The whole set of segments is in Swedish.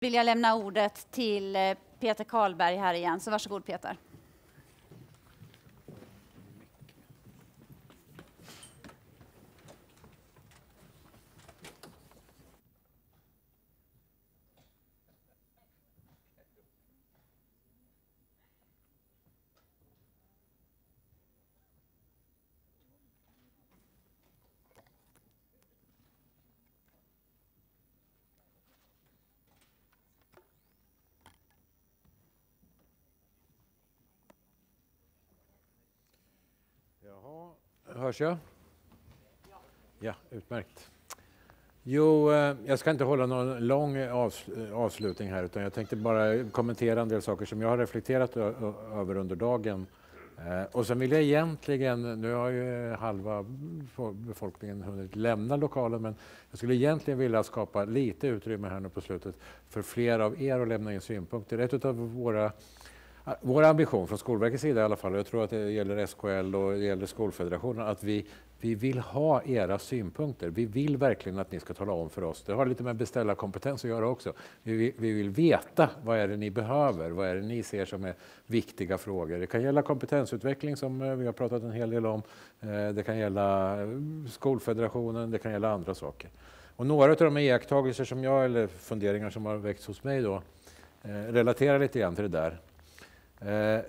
vill jag lämna ordet till eh, Peter Karlberg här igen. Så varsågod Peter. Hörs jag? Ja, utmärkt. Jo, eh, jag ska inte hålla någon lång avslutning här utan jag tänkte bara kommentera en del saker som jag har reflekterat över under dagen. Eh, och sen vill jag egentligen, nu har ju halva befolkningen hunnit lämna lokalen, men jag skulle egentligen vilja skapa lite utrymme här nu på slutet för fler av er att lämna in synpunkter. Ett av våra vår ambition från Skolverkets sida i alla fall, och jag tror att det gäller SKL och det gäller Skolfederationen, att vi, vi vill ha era synpunkter. Vi vill verkligen att ni ska tala om för oss. Det har lite med beställarkompetens att göra också. Vi, vi vill veta vad är det ni behöver, vad är det ni ser som är viktiga frågor. Det kan gälla kompetensutveckling som eh, vi har pratat en hel del om. Eh, det kan gälla eh, Skolfederationen, det kan gälla andra saker. Och några av de iakttagelser som jag, eller funderingar som har väckts hos mig då, relaterar lite grann till det där. Eh,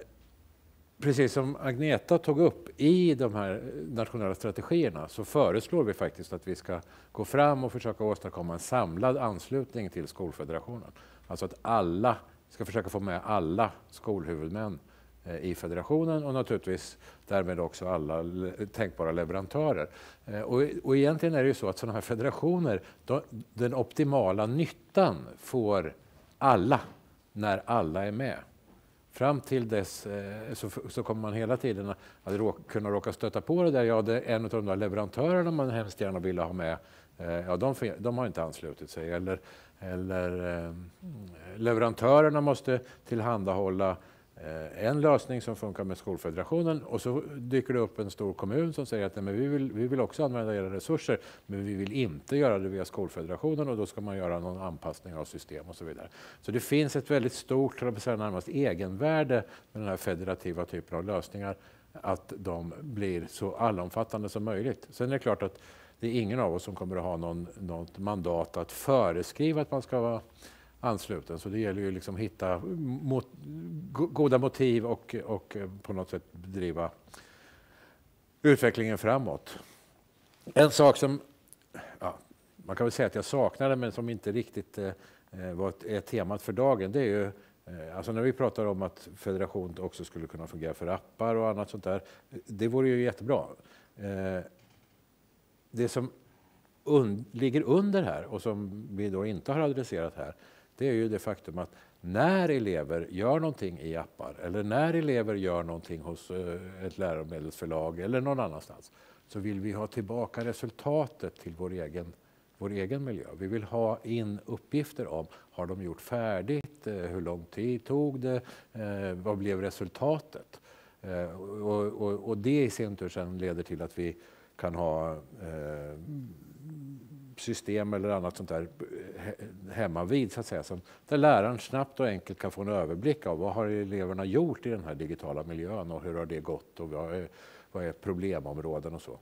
precis som Agneta tog upp, i de här nationella strategierna så föreslår vi faktiskt att vi ska gå fram och försöka åstadkomma en samlad anslutning till Skolfederationen. Alltså att alla ska försöka få med alla skolhuvudmän eh, i federationen och naturligtvis därmed också alla tänkbara leverantörer. Eh, och, och egentligen är det ju så att sådana här federationer, då, den optimala nyttan får alla när alla är med. Fram till dess eh, så, så kommer man hela tiden att råka, kunna råka stöta på det där. Ja, det är en av de där leverantörerna man hemskt gärna ville ha med. Eh, ja, de, de, har inte anslutit sig. Eller, eller eh, leverantörerna måste tillhandahålla Eh, Eh, en lösning som funkar med Skolfederationen och så dyker det upp en stor kommun som säger att nej, men vi, vill, vi vill också använda era resurser men vi vill inte göra det via Skolfederationen och då ska man göra någon anpassning av system och så vidare. Så det finns ett väldigt stort, närmast egenvärde med den här federativa typen av lösningar att de blir så allomfattande som möjligt. Sen är det klart att det är ingen av oss som kommer att ha någon, något mandat att föreskriva att man ska vara ansluten. Så det gäller ju liksom hitta mot, goda motiv och, och på något sätt driva utvecklingen framåt. En sak som ja, man kan väl säga att jag saknade men som inte riktigt eh, eh, var ett, är temat för dagen det är ju eh, Alltså när vi pratar om att federation också skulle kunna fungera för appar och annat sånt där. Det vore ju jättebra. Eh, det som un ligger under här och som vi då inte har adresserat här det är ju det faktum att när elever gör någonting i appar eller när elever gör någonting hos eh, ett läromedelsförlag eller någon annanstans så vill vi ha tillbaka resultatet till vår egen, vår egen miljö. Vi vill ha in uppgifter om har de gjort färdigt, eh, hur lång tid tog det, eh, vad blev resultatet? Och, och, och det i sin tur sen leder till att vi kan ha system eller annat sånt där hemma vid så att säga, som, där läraren snabbt och enkelt kan få en överblick av vad har eleverna gjort i den här digitala miljön och hur har det gått och vad är, vad är problemområden och så.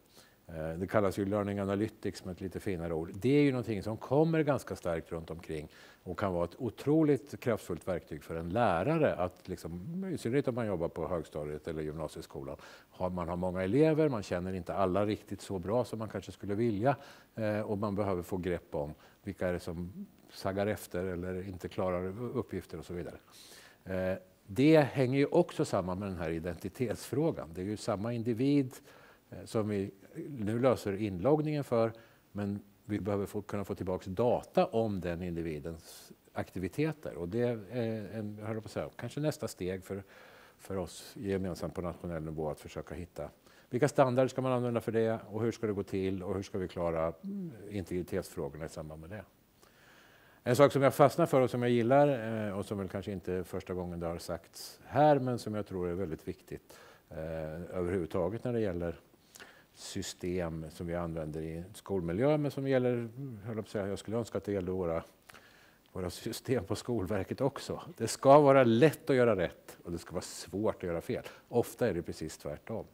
Eh, det kallas ju learning analytics med ett lite finare ord. Det är ju någonting som kommer ganska starkt runt omkring och kan vara ett otroligt kraftfullt verktyg för en lärare att, liksom, i synnerhet om man jobbar på högstadiet eller gymnasieskolan, man har många elever, man känner inte alla riktigt så bra som man kanske skulle vilja eh, och man behöver få grepp om vilka är det som saggar efter eller inte klarar uppgifter och så vidare. Eh, det hänger ju också samman med den här identitetsfrågan. Det är ju samma individ Eh, som vi nu löser inloggningen för, men vi behöver få, kunna få tillbaka data om den individens aktiviteter. Och det är en, jag på säga, kanske nästa steg för, för oss gemensamt på nationell nivå att försöka hitta vilka standarder ska man använda för det och hur ska det gå till och hur ska vi klara mm, integritetsfrågorna i samband med det. En sak som jag fastnar för och som jag gillar eh, och som väl kanske inte är första gången det har sagts här men som jag tror är väldigt viktigt eh, överhuvudtaget när det gäller system som vi använder i skolmiljö men som gäller, jag, säga, jag skulle önska att det gällde våra, våra system på Skolverket också. Det ska vara lätt att göra rätt och det ska vara svårt att göra fel. Ofta är det precis tvärtom.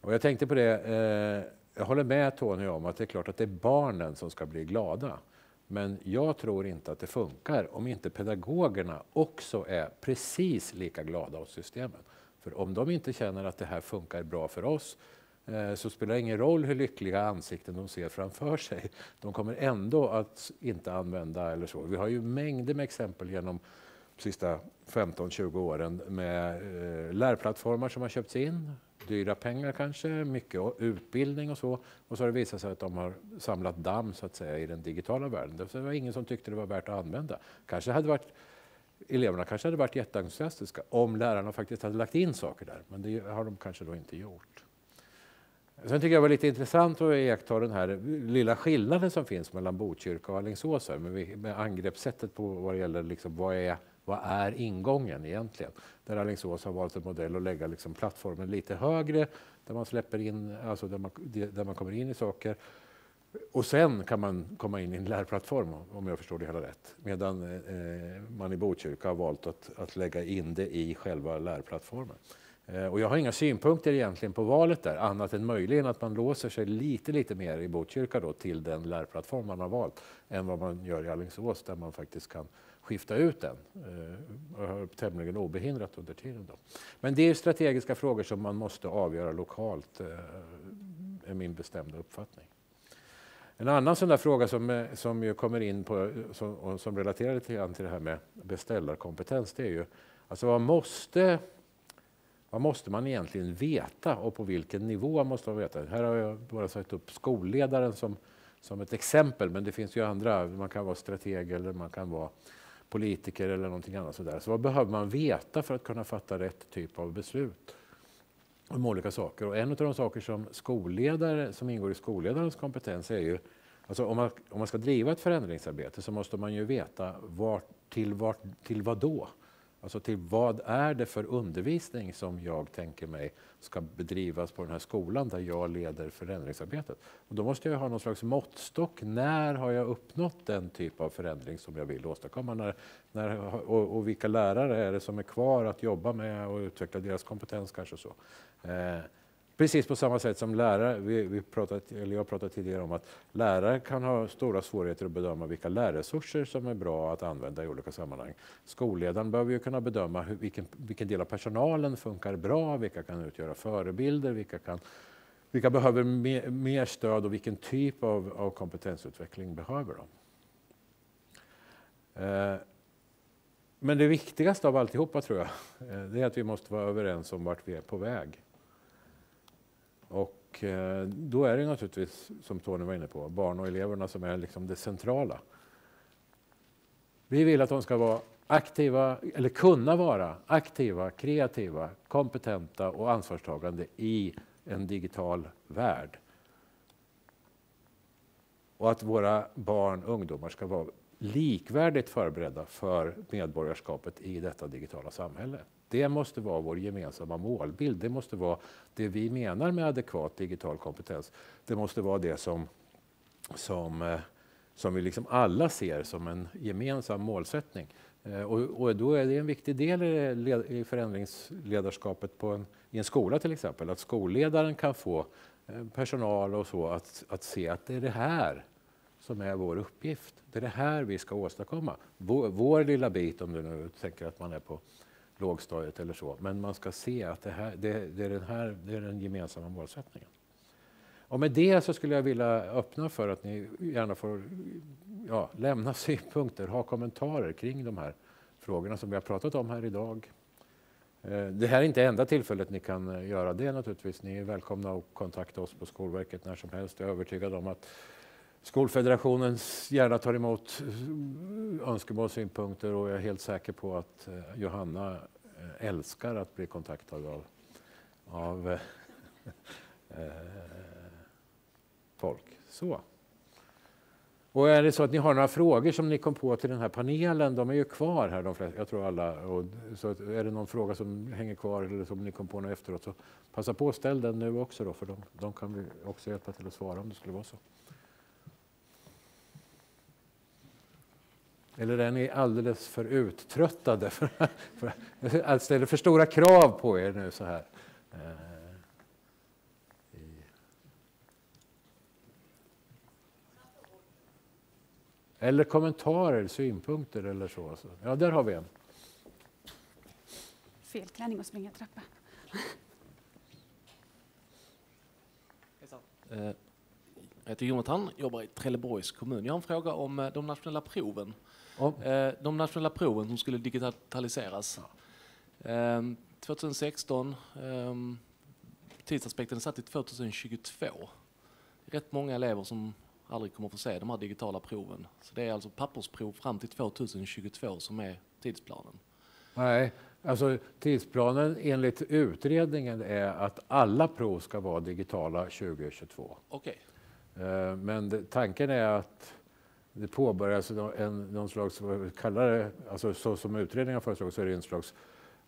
Och jag tänkte på det, eh, jag håller med Tony om att det är klart att det är barnen som ska bli glada. Men jag tror inte att det funkar om inte pedagogerna också är precis lika glada åt systemen. För om de inte känner att det här funkar bra för oss Eh, så spelar det ingen roll hur lyckliga ansikten de ser framför sig. De kommer ändå att inte använda eller så. Vi har ju mängder med exempel genom de sista 15-20 åren med eh, lärplattformar som har köpts in dyra pengar kanske, mycket utbildning och så. Och så har det visat sig att de har samlat damm så att säga i den digitala världen. Det var ingen som tyckte det var värt att använda. Kanske hade varit, eleverna kanske hade varit jätteentusiastiska om lärarna faktiskt hade lagt in saker där, men det har de kanske då inte gjort. Sen tycker jag det var lite intressant att iaktta den här lilla skillnaden som finns mellan Botkyrka och Alingsås med, med angreppssättet på vad det gäller liksom, vad är vad är ingången egentligen? Där Alingsås har valt en modell att lägga liksom plattformen lite högre, där man släpper in, alltså där man, där man kommer in i saker. Och sen kan man komma in i en lärplattform, om jag förstår det hela rätt. Medan eh, eh man i Botkyrka har valt att, att lägga in det i själva lärplattformen. Eh, och jag har inga synpunkter egentligen på valet där, annat än möjligen att man låser sig lite, lite mer i Botkyrka då, till den lärplattform man har valt, än vad man gör i Alingsås, där man faktiskt kan skifta ut den eh, tämligen obehindrat under tiden. Då. Men det är strategiska frågor som man måste avgöra lokalt, eh, är min bestämda uppfattning. En annan sån där fråga som, eh, som ju kommer in på, eh, som, som relaterar lite grann till det här med beställarkompetens, det är ju alltså vad måste, vad måste man egentligen veta och på vilken nivå måste man veta? Här har jag bara satt upp skolledaren som, som ett exempel, men det finns ju andra. Man kan vara strateg eller man kan vara politiker eller någonting annat. Sådär. Så vad behöver man veta för att kunna fatta rätt typ av beslut om olika saker? Och en av de saker som skolledare, som ingår i skolledarens kompetens är ju Alltså om, man, om man ska driva ett förändringsarbete så måste man ju veta var, till, var, till vad då? Alltså till vad är det för undervisning som jag tänker mig ska bedrivas på den här skolan där jag leder förändringsarbetet? Och då måste jag ha någon slags måttstock. När har jag uppnått den typ av förändring som jag vill åstadkomma? När, när, och, och vilka lärare är det som är kvar att jobba med och utveckla deras kompetens kanske så. Eh, Precis på samma sätt som lärare, vi, vi pratat, eller jag pratade tidigare om att lärare kan ha stora svårigheter att bedöma vilka lärresurser som är bra att använda i olika sammanhang. Skolledaren behöver ju kunna bedöma hur, vilken, vilken del av personalen funkar bra, vilka kan utgöra förebilder, vilka, kan, vilka behöver mer, mer stöd och vilken typ av, av kompetensutveckling behöver de. Eh, men det viktigaste av alltihopa tror jag, eh, det är att vi måste vara överens om vart vi är på väg. Och eh, då är det naturligtvis, som Tony var inne på, barn och eleverna som är liksom det centrala. Vi vill att de ska vara aktiva, eller kunna vara aktiva, kreativa, kompetenta och ansvarstagande i en digital värld. Och att våra barn och ungdomar ska vara likvärdigt förberedda för medborgarskapet i detta digitala samhälle. Det måste vara vår gemensamma målbild. Det måste vara det vi menar med adekvat digital kompetens. Det måste vara det som, som, eh, som vi liksom alla ser som en gemensam målsättning. Eh, och, och då är det en viktig del i förändringsledarskapet på en, i en skola till exempel, att skolledaren kan få eh, personal och så att, att se att det är det här som är vår uppgift. Det är det här vi ska åstadkomma. Vår, vår lilla bit, om du nu tänker att man är på lågstadiet eller så. Men man ska se att det, här, det, det, är den här, det är den gemensamma målsättningen. Och med det så skulle jag vilja öppna för att ni gärna får ja, lämna synpunkter, ha kommentarer kring de här frågorna som vi har pratat om här idag. Eh, det här är inte enda tillfället ni kan eh, göra det naturligtvis. Ni är välkomna att kontakta oss på Skolverket när som helst. Jag är övertygad om att Skolfederationen gärna tar emot eh, önskemål och synpunkter och jag är helt säker på att eh, Johanna eh, älskar att bli kontaktad av, av folk. Så. Och är det så att ni har några frågor som ni kom på till den här panelen, de är ju kvar här, de flesta, jag tror alla. Och så är det någon fråga som hänger kvar eller som ni kom på nu efteråt, så passa på att ställ den nu också då, för de, de kan vi också hjälpa till att svara om det skulle vara så. Eller är ni alldeles för uttröttade? För, för, jag ställer för stora krav på er nu så här. Eh, eller kommentarer, synpunkter eller så. Ja, där har vi en. Fel klänning och springa trappa. Eh, jag heter Jonathan, jobbar i Trelleborgs kommun. Jag har en fråga om eh, de nationella proven. Om. De nationella proven som skulle digitaliseras. 2016, ehm, tidsaspekten är satt till 2022. Rätt många elever som aldrig kommer få se de här digitala proven. Så det är alltså pappersprov fram till 2022 som är tidsplanen. Nej, alltså tidsplanen enligt utredningen är att alla prov ska vara digitala 2022. Okay. Eh, men tanken är att det påbörjas en, någon slags, kallare, alltså så som utredningen föreslår så är det en slags,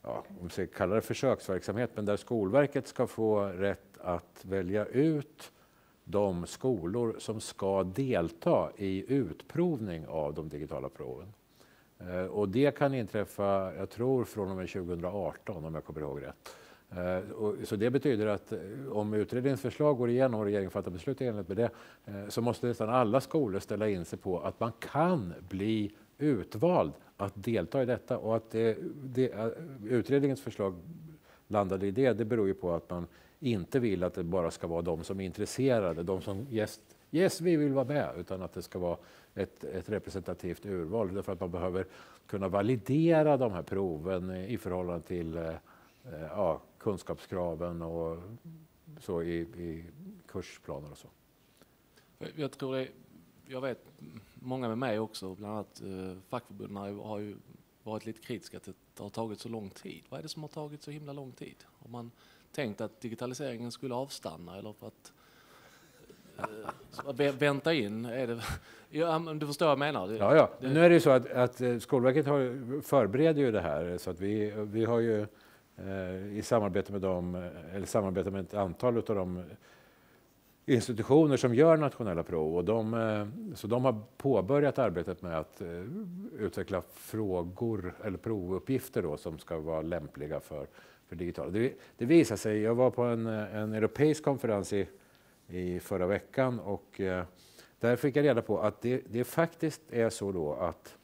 ja, om vi ska kalla det försöksverksamhet, men där Skolverket ska få rätt att välja ut de skolor som ska delta i utprovning av de digitala proven. Eh, och det kan inträffa, jag tror från och med 2018 om jag kommer ihåg rätt. Eh, så det betyder att eh, om utredningens förslag går igenom och regeringen fattar beslut i enlighet med det eh, så måste nästan alla skolor ställa in sig på att man kan bli utvald att delta i detta och att det, det, utredningens förslag landade i det, det beror ju på att man inte vill att det bara ska vara de som är intresserade, de som yes, yes vi vill vara med, utan att det ska vara ett, ett representativt urval. Därför att man behöver kunna validera de här proven i förhållande till ja, kunskapskraven och så i, i kursplaner och så. Jag tror det, jag vet många med mig också, bland annat eh, fackförbunden har ju varit lite kritiska till att det har tagit så lång tid. Vad är det som har tagit så himla lång tid? Om man tänkt att digitaliseringen skulle avstanna eller för att eh, vänta in? Är det, ja, du förstår vad jag menar? Ja, ja. Nu är det ju så att, att Skolverket har, förbereder ju det här så att vi, vi har ju Eh, i samarbete med dem, eh, eller samarbete med ett antal av de institutioner som gör nationella prov. Och de, eh, så de har påbörjat arbetet med att eh, utveckla frågor eller provuppgifter då, som ska vara lämpliga för för digitala. Det, det visar sig, jag var på en, en europeisk konferens i, i förra veckan och eh, där fick jag reda på att det, det faktiskt är så då att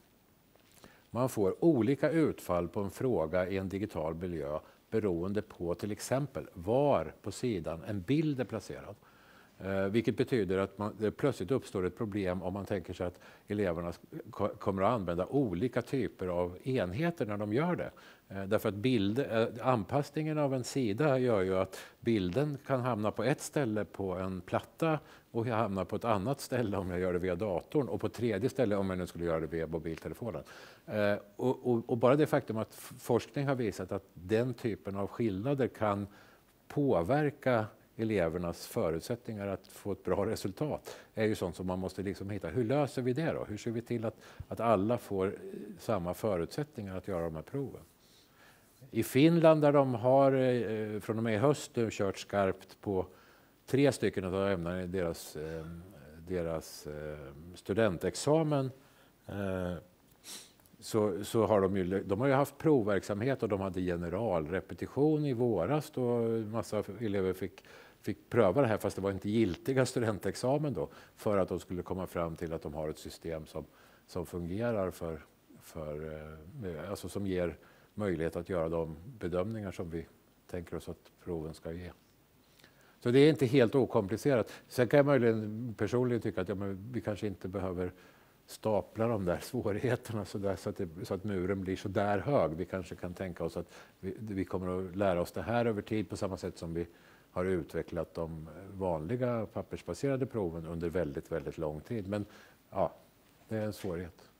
man får olika utfall på en fråga i en digital miljö beroende på till exempel var på sidan en bild är placerad. Eh, vilket betyder att man, det plötsligt uppstår ett problem om man tänker sig att eleverna kommer att använda olika typer av enheter när de gör det. Eh, därför att bild, eh, anpassningen av en sida gör ju att bilden kan hamna på ett ställe på en platta och hamna på ett annat ställe om jag gör det via datorn och på ett tredje ställe om jag nu skulle göra det via mobiltelefonen. Eh, och, och, och bara det faktum att forskning har visat att den typen av skillnader kan påverka elevernas förutsättningar att få ett bra resultat är ju sånt som man måste liksom hitta. Hur löser vi det då? Hur ser vi till att, att alla får eh, samma förutsättningar att göra de här proven? I Finland där de har eh, från och med i höst eh, kört skarpt på tre stycken av ämnena i deras, deras studentexamen så, så har de ju, de har ju haft provverksamhet och de hade generalrepetition i våras då massa elever fick, fick pröva det här fast det var inte giltiga studentexamen då för att de skulle komma fram till att de har ett system som, som fungerar för, för eh, alltså som ger möjlighet att göra de bedömningar som vi tänker oss att proven ska ge. Så det är inte helt okomplicerat. Sen kan jag möjligen personligen tycka att ja, vi kanske inte behöver stapla de där svårigheterna så, där, så, att det, så, att muren blir så där hög. Vi kanske kan tänka oss att vi, vi, kommer att lära oss det här över tid på samma sätt som vi har utvecklat de vanliga pappersbaserade proven under väldigt, väldigt lång tid. Men ja, det är en svårighet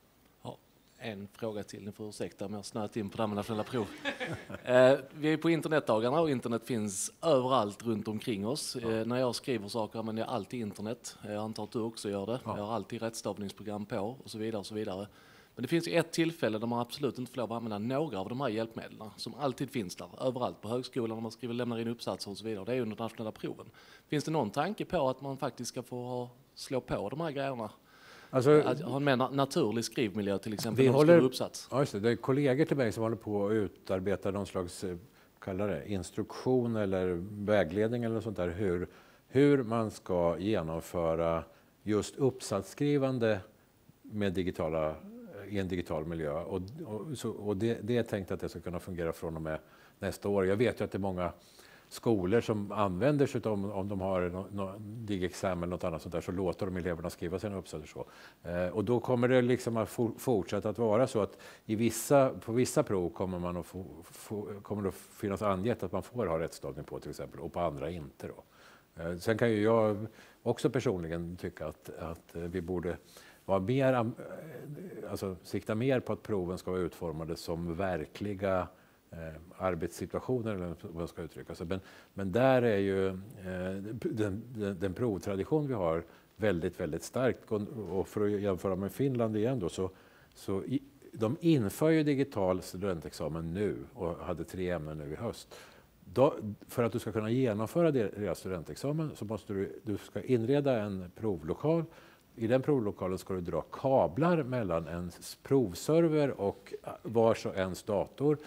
en fråga till, ni får ursäkta om jag snöat in på det här med nationella prov. eh, vi är på internetdagarna och internet finns överallt runt omkring oss. Ja. Eh, när jag skriver saker använder jag alltid internet. Jag antar att du också gör det. Ja. Jag har alltid rättstavningsprogram på och så vidare. Och så vidare. Men det finns ett tillfälle där man absolut inte får lov att använda några av de här hjälpmedlen som alltid finns där, överallt på högskolan när man skriver, lämnar in uppsatser och så vidare. Det är under nationella proven. Finns det någon tanke på att man faktiskt ska få slå på de här grejerna Alltså, Att ha en mer na- naturlig skrivmiljö till exempel Vi håller- skriver uppsats? Ja, det. det är kollegor till mig som håller på att utarbeta någon slags eh, kallar det, instruktion eller vägledning eller något sånt där hur, hur man ska genomföra just uppsatsskrivande med digitala, i en digital miljö. Och, och, så, och det, det är tänkt att det ska kunna fungera från och med nästa år. Jag vet ju att det är många skolor som använder sig av, om, om de har no, no, eller något annat sånt där, så låter de eleverna skriva sina uppsatser så. Eh, och då kommer det liksom att for, fortsätta att vara så att i vissa, på vissa prov kommer, man att få, få, kommer det att finnas angett att man får ha rättstavning på till exempel och på andra inte. Då. Eh, sen kan ju jag också personligen tycka att, att vi borde vara mer, eh, alltså, sikta mer på att proven ska vara utformade som verkliga eh, arbetssituationer, eller vad man ska uttrycka sig. Men, men där är ju eh, den, den, den provtradition vi har väldigt, väldigt starkt. Och- för att jämföra med Finland igen då, så, så i, de inför ju digital studentexamen nu och hade tre ämnen nu i höst. Då, för att du ska kunna genomföra deras studentexamen så måste du, du ska inreda en provlokal. I den provlokalen ska du dra kablar mellan en provserver och vars och ens dator.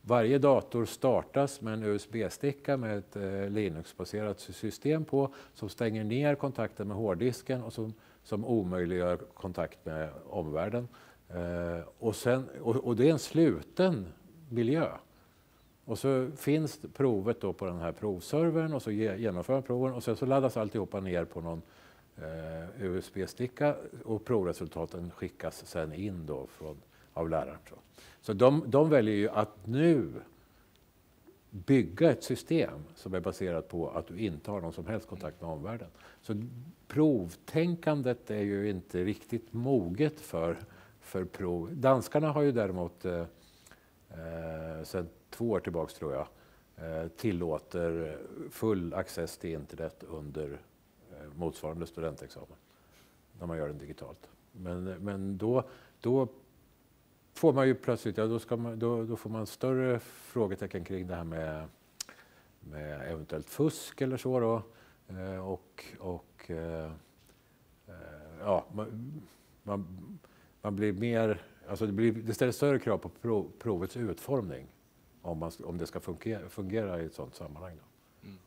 Varje dator startas med en USB-sticka med ett eh, Linux-baserat system på som stänger ner kontakten med hårddisken och som, som omöjliggör kontakt med omvärlden. Eh, och, sen, och, och det är en sluten miljö. Och så finns provet då på den här provservern och så ge- genomför man proven och sen så laddas alltihopa ner på någon eh, USB-sticka och provresultaten skickas sen in då från, av läraren. Så, så de, de väljer ju att nu bygga ett system som är baserat på att du inte har någon som helst kontakt med omvärlden. Så provtänkandet är ju inte riktigt moget för, för prov. Danskarna har ju däremot eh, eh sedan två år tillbaks tror jag eh, tillåter full access till internet under motsvarande studentexamen när man gör den digitalt. Men, men då, då får man ju plötsligt, ja, då, ska man, då, då får man större frågetecken kring det här med, med eventuellt fusk eller så. Då. Eh, och och eh, eh, ja, man, man, man blir mer, alltså det, blir, det ställer större krav på prov, provets utformning om, man, om det ska fungera, fungera i ett sådant sammanhang. Då. Mm.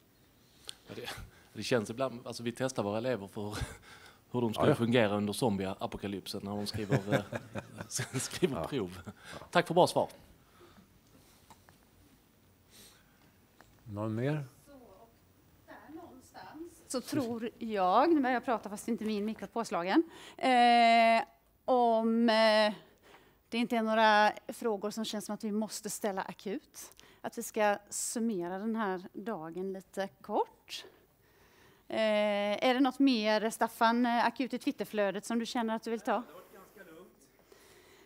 Det, känns ibland, alltså vi testar våra elever för hur de ska Ja, ja. fungera under zombieapokalypsen när de skriver, eh, skriver Ja. prov. Tack för bra svar. Någon mer? så tror jag, nu börjar jag prata fast inte min var påslagen, eh, om eh, det inte är några frågor som känns som att vi måste ställa akut. Att vi ska summera den här dagen lite kort. Eh, är det något mer, Staffan, eh, akut i Twitterflödet som du känner att du vill ta?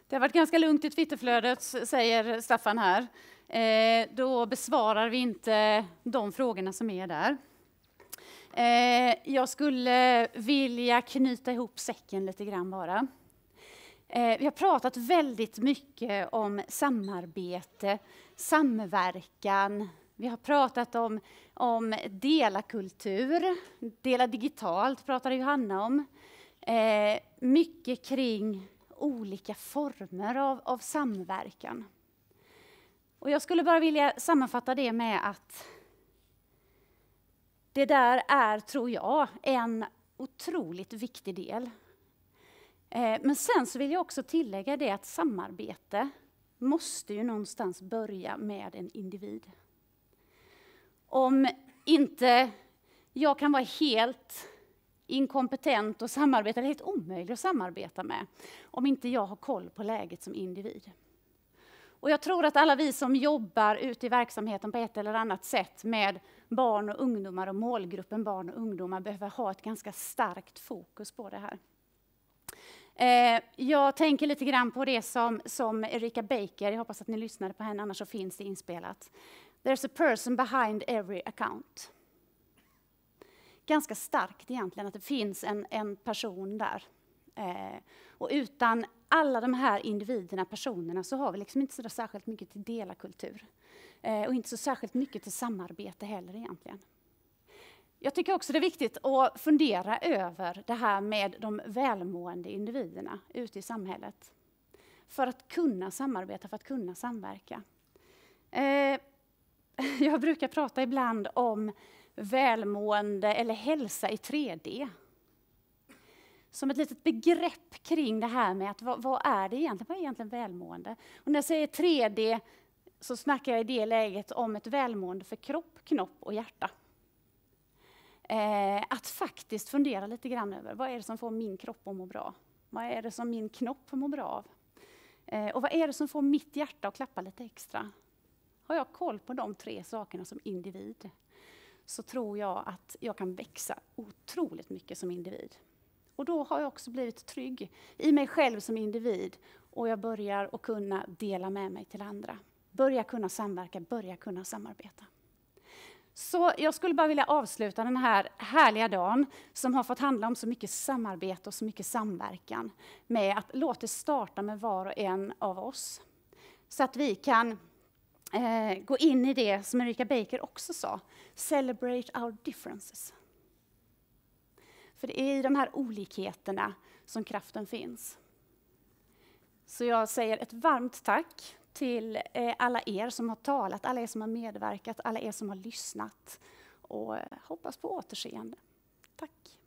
Det har varit ganska lugnt i Twitterflödet, säger Staffan här. Eh, då besvarar vi inte de frågorna som är där. Eh, jag skulle vilja knyta ihop säcken lite grann bara. Eh, vi har pratat väldigt mycket om samarbete, samverkan. Vi har pratat om, om dela-kultur, dela digitalt pratade Johanna om. Eh, mycket kring olika former av, av samverkan. Och jag skulle bara vilja sammanfatta det med att det där är, tror jag, en otroligt viktig del. Eh, Men sen så vill jag också tillägga det att samarbete måste ju någonstans börja med en individ. Om inte jag kan vara helt inkompetent och samarbeta, eller helt omöjlig att samarbeta med, om inte jag har koll på läget som individ. Och jag tror att alla vi som jobbar ute i verksamheten på ett eller annat sätt med barn och ungdomar och målgruppen barn och ungdomar behöver ha ett ganska starkt fokus på det här. Eh, jag tänker lite grann på det som, som Erika Baker, jag hoppas att ni lyssnade på henne, annars så finns det inspelat. There's a person behind every account. Ganska starkt egentligen att det finns en, en person där. Eh, och utan alla de här individerna, personerna, så har vi liksom inte så där särskilt mycket till delakultur. Eh, och inte så särskilt mycket till samarbete heller egentligen. Jag tycker också det är viktigt att fundera över det här med de välmående individerna ute i samhället. För att kunna samarbeta, för att kunna samverka. Eh, jag brukar prata ibland om välmående eller hälsa i 3D. Som ett litet begrepp kring det här med att vad, vad är det egentligen? Vad är egentligen välmående? Och när jag säger 3D så snackar jag i det läget om ett välmående för kropp, knopp och hjärta. Eh, att faktiskt fundera lite grann över vad är det som får min kropp att må bra? Vad är det som min knopp mår bra av? Eh, och vad är det som får mitt hjärta att klappa lite extra? Har jag koll på de tre sakerna som individ så tror jag att jag kan växa otroligt mycket som individ. Och då har jag också blivit trygg i mig själv som individ och jag börjar att kunna dela med mig till andra. Börja kunna samverka, börja kunna samarbeta. Så jag skulle bara vilja avsluta den här härliga dagen som har fått handla om så mycket samarbete och så mycket samverkan med att låta det starta med var och en av oss. Så att vi kan eh, gå in i det som Erika Baker också sa, celebrate our differences. För det är i de här olikheterna som kraften finns. Så jag säger ett varmt tack till eh, alla er som har talat, alla er som har medverkat, alla er som har lyssnat och eh, hoppas på återseende. Tack!